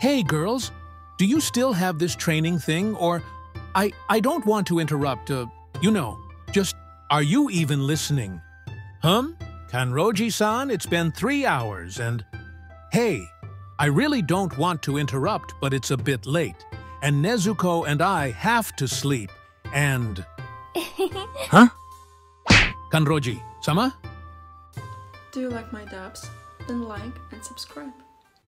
Hey, girls, do you still have this training thing? Or I, I don't want to interrupt, uh, you know, just are you even listening? Hum? Kanroji-san, it's been three hours and... Hey, I really don't want to interrupt, but it's a bit late. And Nezuko and I have to sleep. And... Huh? Kanroji, sama? Do you like my dubs? Then like and subscribe.